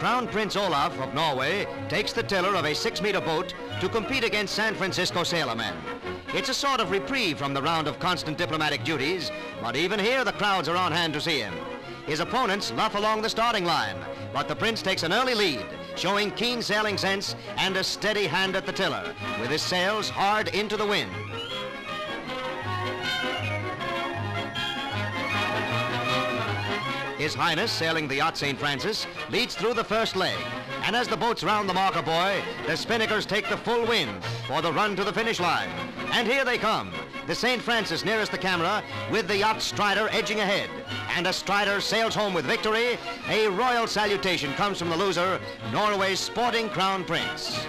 Crown Prince Olaf of Norway takes the tiller of a six-meter boat to compete against San Francisco sailormen. It's a sort of reprieve from the round of constant diplomatic duties, but even here the crowds are on hand to see him. His opponents luff along the starting line, but the Prince takes an early lead, showing keen sailing sense and a steady hand at the tiller, with his sails hard into the wind. His Highness, sailing the yacht St. Francis, leads through the first leg. And as the boats round the marker buoy, the spinnakers take the full wind for the run to the finish line. And here they come. The St. Francis nearest the camera, with the yacht Strider edging ahead. And as Strider sails home with victory, a royal salutation comes from the loser, Norway's sporting crown prince.